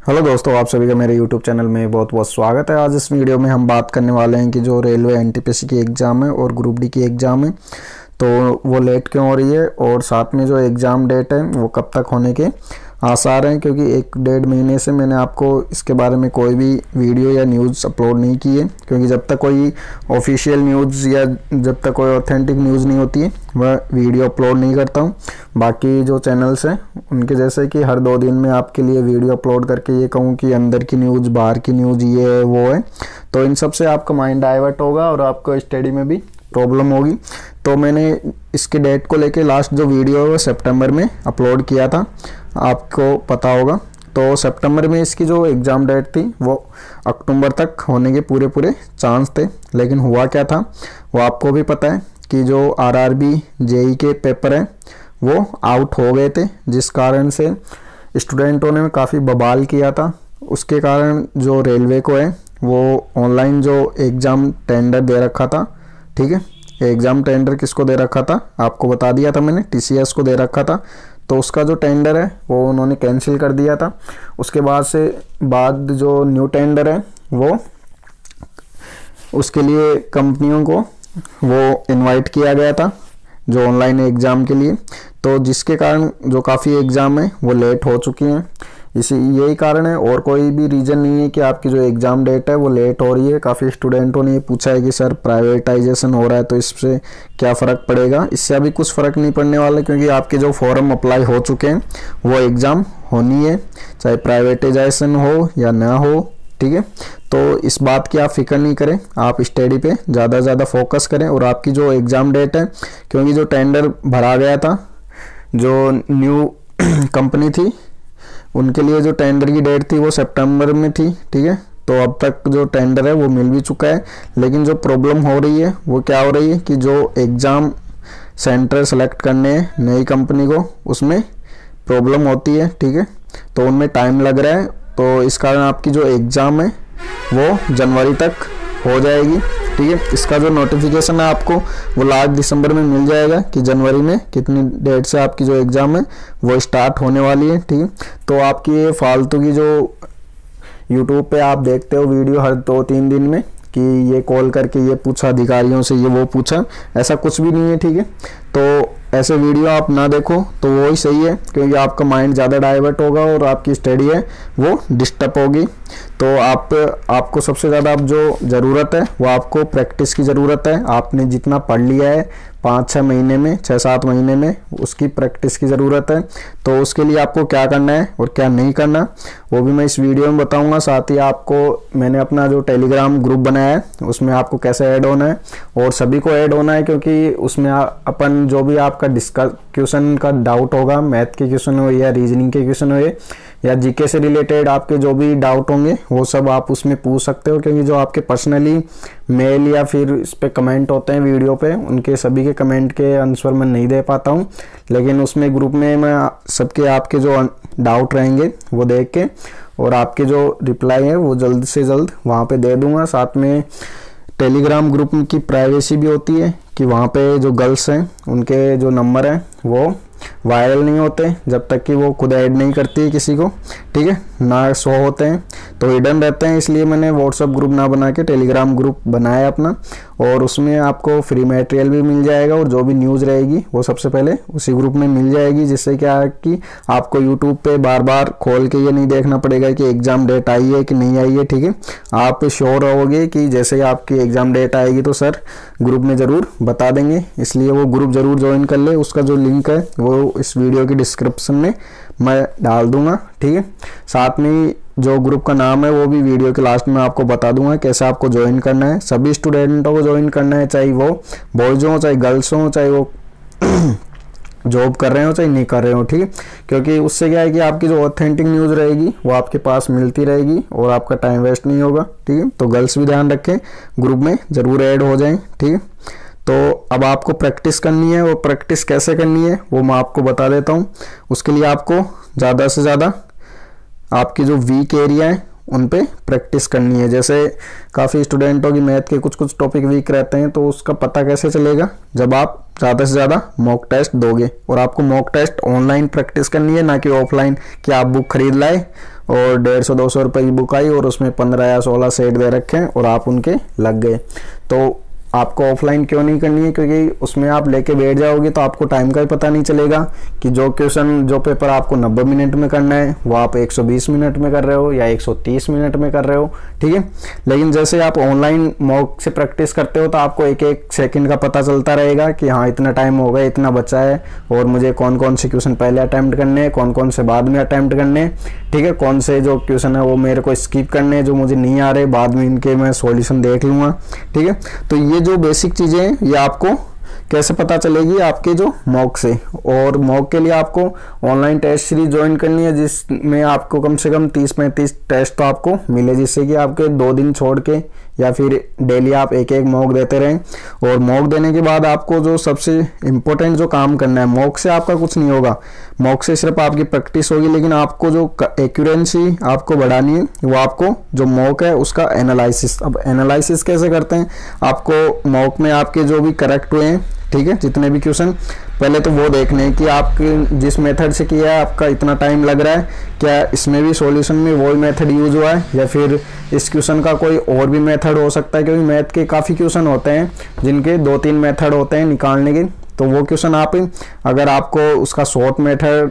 Hello दोस्तों, आप सभी का मेरे यूट्यूब चैनल में बहुत बहुत स्वागत है। आज इस वीडियो में हम बात करने वाले हैं कि जो रेलवे एनटीपीसी की एग्ज़ाम है और ग्रुप डी की एग्ज़ाम है तो वो लेट क्यों हो रही है और साथ में जो एग्ज़ाम डेट है वो कब तक होने के आसार हैं, क्योंकि एक डेढ़ महीने से मैंने आपको इसके बारे में कोई भी वीडियो या न्यूज़ अपलोड नहीं की है, क्योंकि जब तक कोई ऑफिशियल न्यूज़ या जब तक कोई ऑथेंटिक न्यूज़ नहीं होती है वह वीडियो अपलोड नहीं करता हूँ। बाकी जो चैनल्स हैं, उनके जैसे कि हर दो दिन में आपके लिए वीडियो अपलोड करके ये कहूँ कि अंदर की न्यूज़, बाहर की न्यूज़, ये है, वो है तो इन सबसे आपका माइंड डाइवर्ट होगा और आपको स्टडी में भी प्रॉब्लम होगी। तो मैंने इसके डेट को लेके लास्ट जो वीडियो है, वो सितंबर में अपलोड किया था। आपको पता होगा। तो सितंबर में इसकी जो एग्ज़ाम डेट थी, वो अक्टूबर तक होने के पूरे पूरे चांस थे। लेकिन हुआ क्या था, वो आपको भी पता है कि जो आर आरआरबी, जेई के पेपर हैं, वो आउट हो गए थे, जिस कारण से स्टूडेंटों ने काफ़ी बबाल किया था। उसके कारण जो रेलवे को है, वो ऑनलाइन जो एग्ज़ाम टेंडर दे रखा था, ठीक है? एग्ज़ाम टेंडर किसको दे रखा था? आपको बता दिया था मैंने, टीसीएस को दे रखा था। तो उसका जो टेंडर है, वो उन्होंने कैंसिल कर दिया था। उसके बाद से, बाद जो न्यू टेंडर है, वो उसके लिए कंपनियों को वो इनवाइट किया गया था, जो ऑनलाइन एग्ज़ाम के लिए। तो जिसके कारण जो काफ़ी एग्ज़ाम है, वो लेट हो चुकी हैं। इसी, यही कारण है। और कोई भी रीज़न नहीं है कि आपकी जो एग्ज़ाम डेट है वो लेट हो रही है। काफ़ी स्टूडेंटों ने पूछा है कि, सर प्राइवेटाइजेशन हो रहा है तो इससे क्या फ़र्क पड़ेगा? इससे अभी कुछ फ़र्क नहीं पड़ने वाला क्योंकि आपके जो फॉर्म अप्लाई हो चुके हैं, वो एग्ज़ाम होनी है। चाहे प्राइवेटाइजेशन हो या ना हो, ठीक है? तो इस बात की आप फ़िक्र नहीं करें। आप स्टडी पे ज़्यादा से ज़्यादा फोकस करें। और आपकी जो एग्ज़ाम डेट है, क्योंकि जो टेंडर भरा गया था, जो न्यू कंपनी थी उनके लिए जो टेंडर की डेट थी वो सितंबर में थी, ठीक है? तो अब तक जो टेंडर है वो मिल भी चुका है, लेकिन जो प्रॉब्लम हो रही है वो क्या हो रही है कि जो एग्ज़ाम सेंटर सेलेक्ट करने हैं नई कंपनी को, उसमें प्रॉब्लम होती है, ठीक है? तो उनमें टाइम लग रहा है तो इस कारण आपकी जो एग्ज़ाम है वो जनवरी तक हो जाएगी, ठीक है? इसका जो नोटिफिकेशन है आपको, वो लास्ट दिसंबर में मिल जाएगा कि जनवरी में कितनी डेट से आपकी जो एग्ज़ाम है, वो स्टार्ट होने वाली है, ठीक है? तो आपकी ये फालतू की जो यूट्यूब पे आप देखते हो वीडियो हर दो तीन दिन में कि ये कॉल करके ये पूछा, अधिकारियों से ये वो पूछा, ऐसा कुछ भी नहीं है, ठीक है? तो ऐसे वीडियो आप ना देखो तो वो ही सही है, क्योंकि आपका माइंड ज़्यादा डाइवर्ट होगा और आपकी स्टडी है वो डिस्टर्ब होगी। तो आप, आपको सबसे ज़्यादा अब जो ज़रूरत है, वो आपको प्रैक्टिस की ज़रूरत है। आपने जितना पढ़ लिया है पाँच छः महीने में छः सात महीने में, उसकी प्रैक्टिस की ज़रूरत है। तो उसके लिए आपको क्या करना है और क्या नहीं करना, वो भी मैं इस वीडियो में बताऊँगा। साथ ही आपको, मैंने अपना जो टेलीग्राम ग्रुप बनाया है, उसमें आपको कैसे ऐड होना है, और सभी को ऐड होना है, क्योंकि उसमें अपन जो भी आपका डिस्कस क्वेश्चन का डाउट होगा मैथ के क्वेश्चन हो या रीजनिंग के क्वेश्चन हो या जीके से रिलेटेड आपके जो भी डाउट होंगे, वो सब आप उसमें पूछ सकते हो, क्योंकि जो आपके पर्सनली मेल या फिर इस पर कमेंट होते हैं वीडियो पे, उनके सभी के कमेंट के आंसर मैं नहीं दे पाता हूँ। लेकिन उसमें ग्रुप में मैं सबके आपके जो डाउट रहेंगे, वो देख के और आपके जो रिप्लाई है, वो जल्द से जल्द वहाँ पे दे दूँगा। साथ में टेलीग्राम ग्रुप की प्राइवेसी भी होती है, कि वहाँ पे जो गर्ल्स हैं, उनके जो नंबर हैं, वो वायरल नहीं होते जब तक कि वो खुद ऐड नहीं करती किसी को। ठीक है? ना शो होते हैं। तो हिडन रहते हैं, इसलिए मैंने व्हाट्सअप ग्रुप ना बना के टेलीग्राम ग्रुप बनाया अपना। और उसमें आपको फ्री मटेरियल भी मिल जाएगा और जो भी न्यूज़ रहेगी, वो सबसे पहले उसी ग्रुप में मिल जाएगी। जिससे क्या है कि आपको यूट्यूब पे बार बार खोल के ये नहीं देखना पड़ेगा कि एग्ज़ाम डेट आई है कि नहीं आई है, ठीक है? आप श्योर रहोगे कि जैसे ही आपकी एग्ज़ाम डेट आएगी तो सर ग्रुप में ज़रूर बता देंगे। इसलिए वो ग्रुप ज़रूर ज्वाइन कर ले। उसका जो लिंक है, वो इस वीडियो की डिस्क्रिप्शन में मैं डाल दूँगा। ठीक है? साथ में जो ग्रुप का नाम है, वो भी वीडियो के लास्ट में आपको बता दूँगा कैसे आपको ज्वाइन करना है। सभी स्टूडेंटों को ज्वाइन करना है, चाहे वो बॉयज़ हों, चाहे गर्ल्स हों, चाहे वो जॉब कर रहे हो, चाहे नहीं कर रहे हो, ठीक क्योंकि उससे क्या है कि आपकी जो ऑथेंटिक न्यूज़ रहेगी, वो आपके पास मिलती रहेगी और आपका टाइम वेस्ट नहीं होगा, ठीक है? तो गर्ल्स भी ध्यान रखें ग्रुप में ज़रूर ऐड हो जाएँ, ठीक तो अब आपको प्रैक्टिस करनी है और प्रैक्टिस कैसे करनी है, वो मैं आपको बता देता हूँ। उसके लिए आपको ज़्यादा से ज़्यादा आपकी जो वीक एरिया है, उन पे प्रैक्टिस करनी है। जैसे काफ़ी स्टूडेंटों की मैथ के कुछ कुछ टॉपिक वीक रहते हैं तो उसका पता कैसे चलेगा? जब आप ज़्यादा से ज़्यादा मॉक टेस्ट दोगे, और आपको मॉक टेस्ट ऑनलाइन प्रैक्टिस करनी है, ना कि ऑफलाइन कि आप बुक खरीद लाए, और डेढ़ सौ, दो सौ रुपये की बुक आई, और उसमें पंद्रह या सोलह सेट दे रखे हैं, और आप उनके लग गए। तो आपको ऑफलाइन क्यों नहीं करनी है? क्योंकि उसमें आप लेके बैठ जाओगे तो आपको टाइम का ही पता नहीं चलेगा कि जो क्वेश्चन जो पेपर आपको 90 मिनट में करना है, वो आप 120 मिनट में कर रहे हो या 130 मिनट में कर रहे हो, ठीक है? लेकिन जैसे आप ऑनलाइन मॉक से प्रैक्टिस करते हो तो आपको एक एक सेकेंड का पता चलता रहेगा कि हाँ इतना टाइम हो गया, इतना बचा है और मुझे कौन कौन से क्वेश्चन पहले अटैम्प्ट करने हैं कौन कौन से बाद में अटैम्प्ट करने ठीक है? कौन से जो क्वेश्चन है वो मेरे को स्किप करने हैं, जो मुझे नहीं आ रहे, बाद में इनके मैं सॉल्यूशन देख लूँगा, ठीक है? तो ये जो बेसिक चीज़ें हैं, ये आपको कैसे पता चलेगी आपके जो मॉक से? और मॉक के लिए आपको ऑनलाइन टेस्ट सीरीज़ ज्वाइन करनी है, जिसमें आपको कम से कम 30 पैंतीस टेस्ट तो आपको मिले, जिससे कि आपके दो दिन छोड़ के या फिर डेली आप एक एक मॉक देते रहें। और मॉक देने के बाद आपको जो सबसे इम्पोर्टेंट जो काम करना है, मॉक से आपका कुछ नहीं होगा। मॉक से सिर्फ़ आपकी प्रैक्टिस होगी, लेकिन आपको जो एक्यूरेंसी आपको बढ़ानी है, वो आपको जो मॉक है उसका एनालिसिस अब एनालिसिस कैसे करते हैं? आपको मॉक में आपके जो भी करेक्ट हुए हैं, ठीक है, जितने भी क्वेश्चन पहले तो वो देखने कि आप जिस मेथड से किया है, आपका इतना टाइम लग रहा है, क्या इसमें भी सॉल्यूशन में वही मेथड यूज़ हुआ है? या फिर इस क्वेश्चन का कोई और भी मेथड हो सकता है? क्योंकि मैथ के काफ़ी क्वेश्चन होते हैं, जिनके दो तीन मेथड होते हैं निकालने के तो वो क्वेश्चन आप अगर आपको उसका शॉर्ट मेथड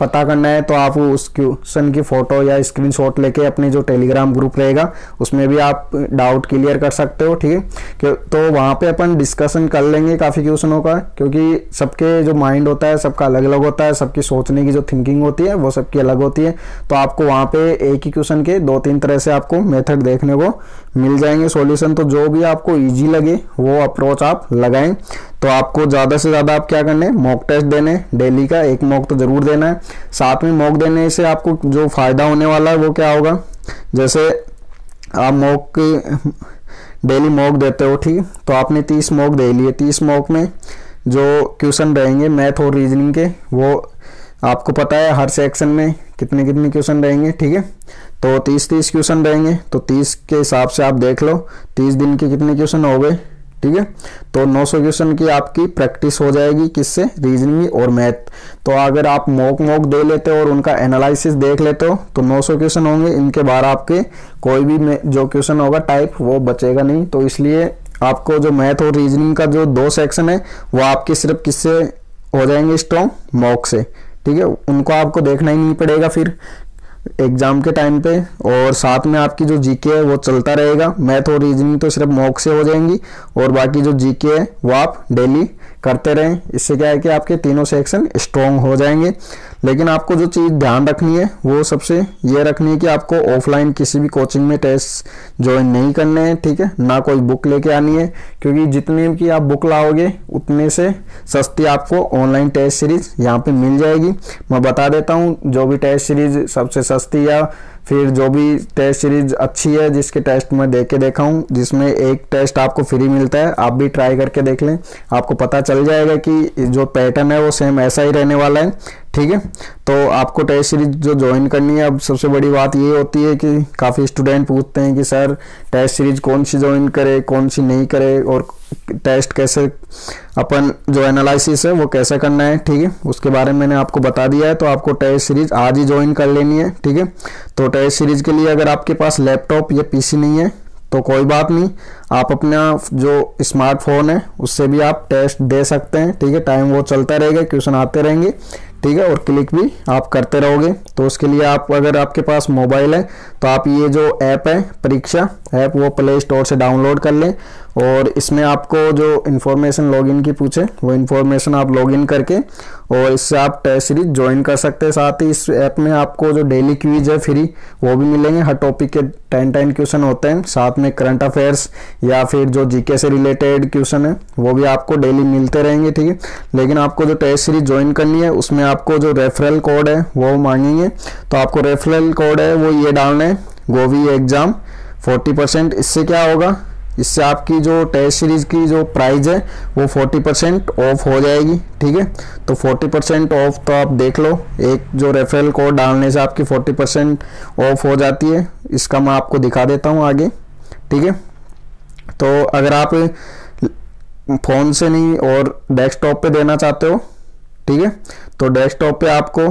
पता करना है तो आप उस क्वेश्चन की फ़ोटो या स्क्रीनशॉट लेके अपने जो टेलीग्राम ग्रुप रहेगा, उसमें भी आप डाउट क्लियर कर सकते हो, ठीक है? तो वहाँ पे अपन डिस्कशन कर लेंगे काफ़ी क्वेश्चनों का, क्योंकि सबके जो माइंड होता है, सबका अलग अलग होता है, सबकी सोचने की जो थिंकिंग होती है, वो सबकी अलग होती है। तो आपको वहाँ पे एक ही क्वेश्चन के दो तीन तरह से आपको मेथड देखने को मिल जाएँगे। सोल्यूशन तो जो भी आपको ईजी लगे, वो अप्रोच आप लगाएँ। तो आपको ज़्यादा से ज़्यादा आप क्या करने मॉक टेस्ट देने डेली का एक मॉक तो ज़रूर देना है। साथ में मॉक देने से आपको जो फ़ायदा होने वाला है वो क्या होगा? जैसे आप मॉक डेली मॉक देते हो, ठीक तो आपने तीस मॉक दे लिए। तीस मॉक में जो क्वेश्चन रहेंगे मैथ और रीजनिंग के, वो आपको पता है हर सेक्शन में कितने कितने क्वेश्चन रहेंगे, ठीक है? तो तीस तीस क्वेश्चन रहेंगे। तो तीस के हिसाब से आप देख लो। तीस दिन के कितने क्वेश्चन हो गए? ठीक है? तो 900 क्वेश्चन की आपकी प्रैक्टिस हो जाएगी किससे? रीजनिंग और मैथ तो अगर आप मॉक मॉक दे लेते हो और उनका एनालिसिस देख लेते हो तो 900 क्वेश्चन होंगे। इनके बाहर आपके कोई भी जो क्वेश्चन होगा टाइप वो बचेगा नहीं। तो इसलिए आपको जो मैथ और रीजनिंग का जो दो सेक्शन है, वो आपके सिर्फ़ किससे हो जाएँगे स्ट्रॉन्ग मॉक से। ठीक है? उनको आपको देखना ही नहीं पड़ेगा फिर। एग्ज़ाम के टाइम पे, और साथ में आपकी जो जीके है वो चलता रहेगा। मैथ और रीजनिंग तो सिर्फ़ मॉक से हो जाएँगी, और बाकी जो जीके है वो आप डेली करते रहें। इससे क्या है कि आपके तीनों सेक्शन स्ट्रॉन्ग हो जाएँगे। लेकिन आपको जो चीज़ ध्यान रखनी है, वो सबसे ये रखनी है कि आपको ऑफलाइन किसी भी कोचिंग में टेस्ट ज्वाइन नहीं करने हैं, ठीक है? ना कोई बुक लेके आनी है। क्योंकि जितने की आप बुक लाओगे, उतने से सस्ती आपको ऑनलाइन टेस्ट सीरीज़ यहाँ पर मिल जाएगी। मैं बता देता हूँ, जो भी टेस्ट सीरीज़ सबसे सस्ती या फिर जो भी टेस्ट सीरीज़ अच्छी है, जिसके टेस्ट मैं देख के देखा हूँ, जिसमें एक टेस्ट आपको फ्री मिलता है, आप भी ट्राई करके देख लें। आपको पता चल जाएगा कि जो पैटर्न है वो सेम ऐसा ही रहने वाला है। ठीक है? तो आपको टेस्ट सीरीज़ जो ज्वाइन करनी है, अब सबसे बड़ी बात ये होती है कि काफ़ी स्टूडेंट पूछते हैं कि, सर टेस्ट सीरीज़ कौन सी ज्वाइन करे, कौन सी नहीं करे, और टेस्ट कैसे, अपन जो एनालिसिस है वो कैसे करना है? ठीक है? उसके बारे में मैंने आपको बता दिया है तो आपको टेस्ट सीरीज़ आज ही ज्वाइन कर लेनी है, ठीक है? तो टेस्ट सीरीज़ के लिए अगर आपके पास लैपटॉप या पीसी नहीं है तो कोई बात नहीं, आप अपना जो स्मार्टफ़ोन है, उससे भी आप टेस्ट दे सकते हैं, ठीक है? टाइम वो चलता रहेगा क्वेश्चन आते रहेंगे। ठीक है और क्लिक भी आप करते रहोगे। तो उसके लिए आप, अगर आपके पास मोबाइल है तो आप ये जो ऐप है, परीक्षा ऐप, वो प्ले स्टोर से डाउनलोड कर लें और इसमें आपको जो इन्फॉर्मेशन लॉगिन की पूछे, वो इन्फॉर्मेशन आप लॉगिन करके और इससे आप टेस्ट सीरीज़ ज्वाइन कर सकते हैं। साथ ही इस ऐप में आपको जो डेली क्विज है फ्री वो भी मिलेंगे। हर टॉपिक के टेन टेन क्वेश्चन होते हैं। साथ में करंट अफेयर्स या फिर जो जीके से रिलेटेड क्वेश्चन है, वो भी आपको डेली मिलते रहेंगे, ठीक है? लेकिन आपको जो टेस्ट सीरीज़ ज्वाइन करनी है, उसमें आपको जो रेफरल कोड है, वो मांगेंगे। तो आपको रेफरल कोड है, वो ये डालना है। गोवी एग्ज़ाम फोर्टी परसेंट इससे क्या होगा? इससे आपकी जो टेस्ट सीरीज़ की जो प्राइस है, वो 40 परसेंट ऑफ़ हो जाएगी, ठीक है? तो 40 परसेंट ऑफ़ तो आप देख लो, एक जो रेफरल कोड डालने से आपकी 40 परसेंट ऑफ़ हो जाती है, इसका मैं आपको दिखा देता हूँ आगे, ठीक है? तो अगर आप फ़ोन से नहीं और डेस्कटॉप पे देना चाहते हो, ठीक है? तो डेस्कटॉप पे आपको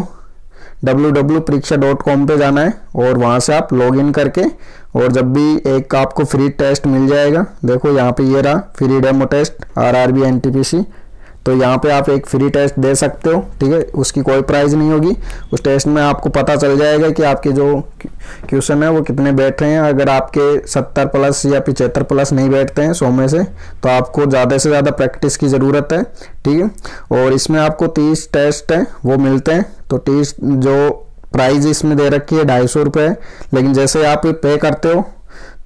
कॉम पर जाना है और वहाँ से आप लॉग इन करके और जब भी एक आपको फ्री टेस्ट मिल जाएगा, देखो यहाँ पे ये रहा, free demo test R R B N T P C तो यहाँ पे आप एक फ्री टेस्ट दे सकते हो, ठीक है? उसकी कोई प्राइस नहीं होगी। उस टेस्ट में आपको पता चल जाएगा कि आपके जो क्वेश्चन है, वो कितने बैठ रहे हैं। अगर आपके सत्तर प्लस या पिछहत्तर प्लस नहीं बैठते हैं सौ में से तो आपको ज़्यादा से ज़्यादा प्रैक्टिस की ज़रूरत है, ठीक है? और इसमें आपको तीस टेस्ट हैं, वो मिलते हैं। तो तीस जो प्राइस इसमें दे रखी है, ढाई सौ लेकिन जैसे आप पे करते हो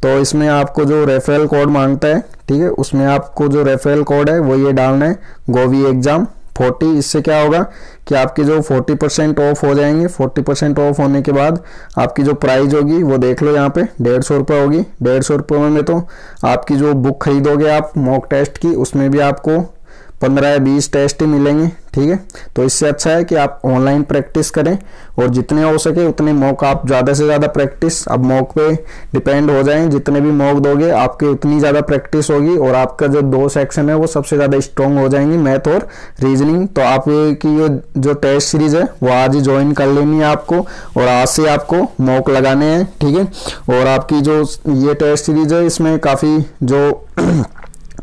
तो इसमें आपको जो रेफरल कोड माँगता है ठीक है, उसमें आपको जो रेफरल कोड है, वो ये डालना है, गोवी एग्ज़ाम फोर्टी इससे क्या होगा कि आपके जो फोर्टी परसेंट ऑफ़ हो जाएँगे। फोर्टी परसेंट ऑफ़ होने के बाद आपकी जो प्राइस होगी, वो देख लो यहाँ पे, डेढ़ सौ रुपये होगी। डेढ़ सौ रुपये में तो आपकी जो बुक खरीदोगे आप मॉक टेस्ट की, उसमें भी आपको पंद्रह या बीस टेस्ट ही मिलेंगे, ठीक है? तो इससे अच्छा है कि आप ऑनलाइन प्रैक्टिस करें और जितने हो सके उतने मॉक आप ज़्यादा से ज़्यादा प्रैक्टिस अब मॉक पे डिपेंड हो जाएँ, जितने भी मॉक दोगे आपकी उतनी ज़्यादा प्रैक्टिस होगी और आपका जो दो सेक्शन है वो सबसे ज़्यादा स्ट्रॉन्ग हो जाएँगे मैथ और रीजनिंग तो आपकी ये जो टेस्ट सीरीज़ है, वो आज ही ज्वाइन कर लेनी है आपको और आज से आपको मॉक लगाने हैं, ठीक है? और आपकी जो ये टेस्ट सीरीज़ है, इसमें काफ़ी जो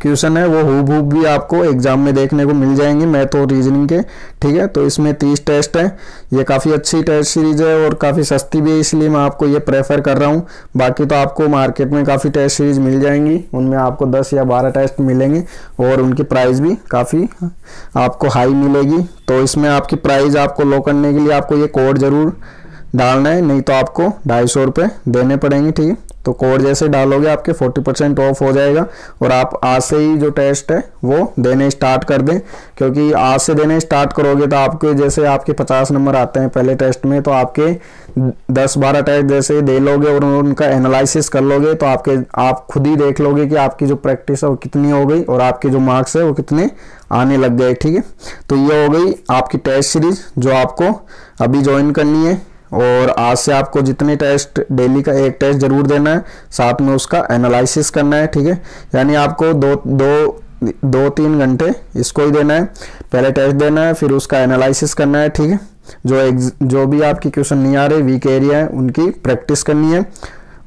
क्वेश्चन है, वो हूब भी आपको एग्ज़ाम में देखने को मिल जाएँगे मैथ और रीजनिंग के, ठीक है? तो इसमें तीस टेस्ट हैं। ये काफ़ी अच्छी टेस्ट सीरीज़ है और काफ़ी सस्ती भी है, इसलिए मैं आपको ये प्रेफर कर रहा हूँ। बाकी तो आपको मार्केट में काफ़ी टेस्ट सीरीज़ मिल जाएँगी। उनमें आपको दस या बारह टेस्ट मिलेंगे और उनकी प्राइस भी काफ़ी, आपको हाई मिलेगी। तो इसमें आपकी प्राइस आपको लो करने के लिए आपको ये कोड ज़रूर डालना है, नहीं तो आपको ढाई सौ रुपये देने पड़ेंगे, ठीक है? तो कोड जैसे डालोगे आपके 40 परसेंट ऑफ़ हो जाएगा और आप आज से ही जो टेस्ट है, वो देने स्टार्ट कर दें। क्योंकि आज से देने स्टार्ट करोगे तो आपके जैसे आपके 50 नंबर आते हैं पहले टेस्ट में तो आपके 10-12 टेस्ट जैसे दे लोगे और उनका एनालिसिस कर लोगे तो आपके, आप खुद ही देख लोगे कि आपकी जो प्रैक्टिस है वो कितनी हो गई और आपके जो मार्क्स है वो कितने आने लग गए, ठीक है? तो ये हो गई आपकी टेस्ट सीरीज़ जो आपको अभी ज्वाइन करनी है। और आज से आपको जितने टेस्ट, डेली का एक टेस्ट ज़रूर देना है। साथ में उसका एनालिसिस करना है, ठीक है? यानी आपको दो दो दो तीन घंटे इसको ही देना है। पहले टेस्ट देना है, फिर उसका एनालिसिस करना है, ठीक है? जो जो भी आपकी क्वेश्चन नहीं आ रहे वीक एरिया है, उनकी प्रैक्टिस करनी है।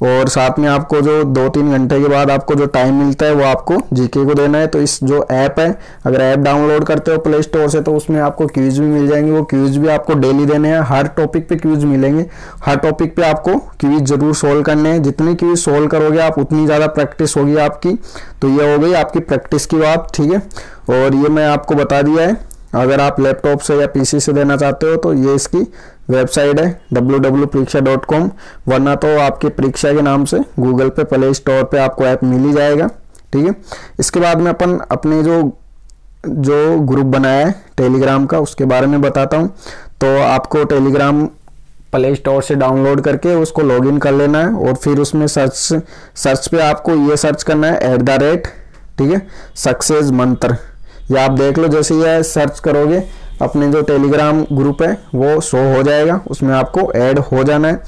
और साथ में आपको जो दो तीन घंटे के बाद आपको जो टाइम मिलता है वो आपको जीके को देना है। तो इस जो ऐप है, अगर ऐप डाउनलोड करते हो प्ले स्टोर से तो उसमें आपको क्यूज भी मिल जाएँगे। वो क्यूज भी आपको डेली देने हैं। हर टॉपिक पे क्यूज मिलेंगे। हर टॉपिक पे आपको क्यूज ज़रूर सोल्व करने हैं। जितने क्यूज सोल्व करोगे आप, उतनी ज़्यादा प्रैक्टिस होगी आपकी। तो ये हो गई आपकी प्रैक्टिस की बात, ठीक है? और ये मैं आपको बता दिया है। अगर आप लैपटॉप से या पीसी से देना चाहते हो तो ये इसकी वेबसाइट है W W Pariksha dot com वरना तो आपकी परीक्षा के नाम से गूगल पे प्ले स्टोर पे आपको ऐप मिल ही जाएगा, ठीक है? इसके बाद में अपन अपने जो जो ग्रुप बनाया है टेलीग्राम का, उसके बारे में बताता हूँ। तो आपको टेलीग्राम प्ले स्टोर से डाउनलोड करके उसको लॉगिन कर लेना है और फिर उसमें सर्च सर्च पे आपको ये सर्च करना है एट द रेट ठीक है? सक्सेस मंत्र या आप देख लो, जैसे ये सर्च करोगे अपने जो टेलीग्राम ग्रुप है, वो शो हो जाएगा, उसमें आपको ऐड हो जाना है।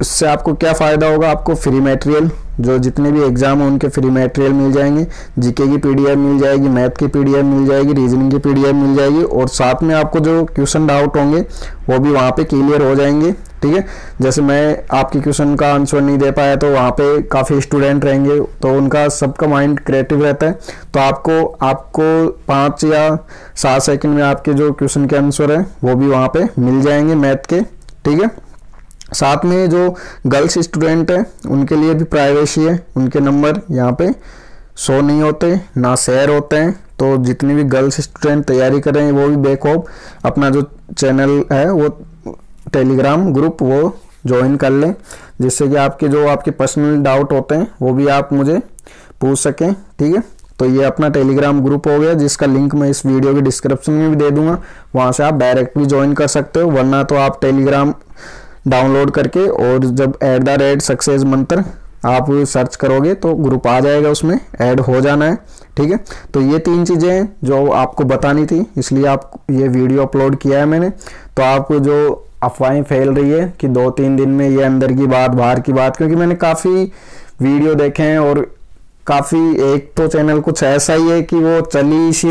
उससे आपको क्या फ़ायदा होगा? आपको फ्री मटेरियल जो जितने भी एग्ज़ाम हैं, उनके फ्री मटेरियल मिल जाएँगे। जीके की पीडीएफ मिल जाएगी मैथ की पीडीएफ मिल जाएगी रीजनिंग की पीडीएफ मिल जाएगी और साथ में आपको जो क्वेश्चन डाउट होंगे, वो भी वहाँ पे क्लियर हो जाएँगे, ठीक है? जैसे मैं आपके क्वेश्चन का आंसर नहीं दे पाया तो वहाँ पे काफ़ी स्टूडेंट रहेंगे तो उनका सबका माइंड क्रिएटिव रहता है। तो आपको आपको पाँच या सात सेकंड में आपके जो क्वेश्चन के आंसर हैं, वो भी वहाँ पे मिल जाएँगे मैथ के, ठीक है? साथ में जो गर्ल्स स्टूडेंट हैं, उनके लिए भी प्राइवेसी है। उनके नंबर यहाँ पे शो नहीं होते, ना शेयर होते हैं। तो जितने भी गर्ल्स स्टूडेंट तैयारी कर रहे हैं, वो भी बेकऑप अपना जो चैनल है, वो टेलीग्राम ग्रुप, वो ज्वाइन कर लें, जिससे कि आपके जो आपके पर्सनल डाउट होते हैं, वो भी आप मुझे पूछ सकें, ठीक है? तो ये अपना टेलीग्राम ग्रुप हो गया, जिसका लिंक मैं इस वीडियो के डिस्क्रिप्शन में भी दे दूँगा। वहाँ से आप डायरेक्ट भी ज्वाइन कर सकते हो, वरना तो आप टेलीग्राम डाउनलोड करके और जब एट द रेट सक्सेस मंत्र आप सर्च करोगे तो ग्रुप आ जाएगा उसमें, ऐड हो जाना है, ठीक है? तो ये तीन चीज़ें हैं जो आपको बतानी थी, इसलिए आप ये वीडियो अपलोड किया है मैंने। तो आपको जो अफवाहें फैल रही है कि दो तीन दिन में ये अंदर की बात, बाहर की बात, क्योंकि मैंने काफ़ी वीडियो देखे हैं और काफ़ी एक तो चैनल कुछ ऐसा ही है कि वो चली इसी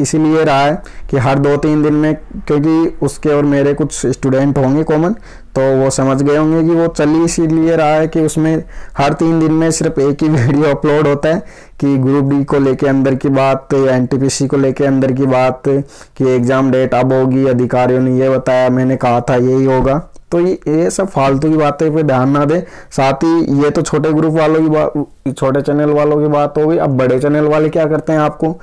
इसीलिए रहा है कि हर दो तीन दिन में, क्योंकि उसके और मेरे कुछ स्टूडेंट होंगे कॉमन तो वो समझ गए होंगे कि वो चल इसीलिए रहा है कि उसमें हर तीन दिन में सिर्फ़ एक ही वीडियो अपलोड होता है कि ग्रुप डी को लेके अंदर की बात एन को लेके अंदर की बात, कि एग्ज़ाम डेट अब होगी, अधिकारियों ने ये बताया, मैंने कहा था यही होगा। तो ये सब फालतू की बातें पे ध्यान ना दे। साथ ही ये तो छोटे ग्रुप वालों की बात छोटे चैनल वालों की बात हो गई। अब बड़े चैनल वाले क्या करते हैं आपको?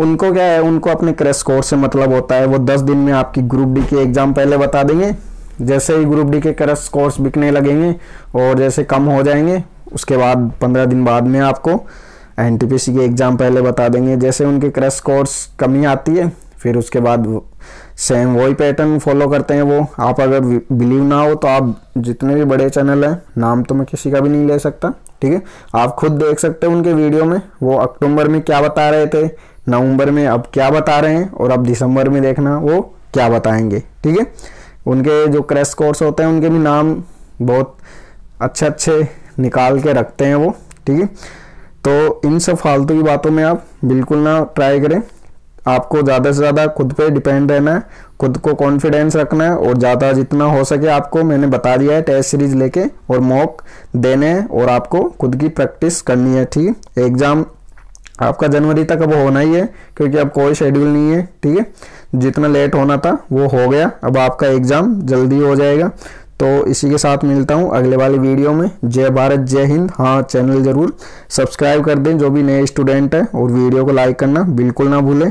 उनको क्या है, उनको अपने क्रैश कोर्स से मतलब होता है, वो दस दिन में आपकी ग्रुप डी की एग्ज़ाम पहले बता देंगे। जैसे ही ग्रुप डी के क्रैश कोर्स बिकने लगेंगे और जैसे कम हो जाएँगे, उसके बाद पंद्रह दिन बाद में आपको एन की एग्ज़ाम पहले बता देंगे। जैसे उनके क्रैश कोर्स कमी आती है, फिर उसके बाद सेम वही पैटर्न फॉलो करते हैं वो। आप अगर बिलीव ना हो तो आप जितने भी बड़े चैनल हैं, नाम तो मैं किसी का भी नहीं ले सकता, ठीक है? आप खुद देख सकते हो उनके वीडियो में, वो अक्टूबर में क्या बता रहे थे नवंबर में अब क्या बता रहे हैं और अब दिसंबर में देखना वो क्या बताएँगे, ठीक है? उनके जो क्रैश कोर्स होते हैं, उनके भी नाम बहुत अच्छे अच्छे निकाल के रखते हैं वो, ठीक है? तो इन सब फालतू की बातों में आप बिल्कुल ना ट्राई करें। आपको ज़्यादा से ज़्यादा खुद पे डिपेंड रहना है, खुद को कॉन्फिडेंस रखना है और ज़्यादा जितना हो सके आपको, मैंने बता दिया है, टेस्ट सीरीज़ लेके और मॉक देने हैं और आपको खुद की प्रैक्टिस करनी है, ठीक एग्ज़ाम आपका जनवरी तक अब होना ही है, क्योंकि अब कोई शेड्यूल नहीं है, ठीक है? जितना लेट होना था, वो हो गया। अब आपका एग्ज़ाम जल्दी हो जाएगा। तो इसी के साथ मिलता हूँ अगले वाली वीडियो में। जय भारत, जय हिंद। हाँ चैनल ज़रूर सब्सक्राइब कर दें, जो भी नए स्टूडेंट हैं, और वीडियो को लाइक करना बिल्कुल ना भूलें।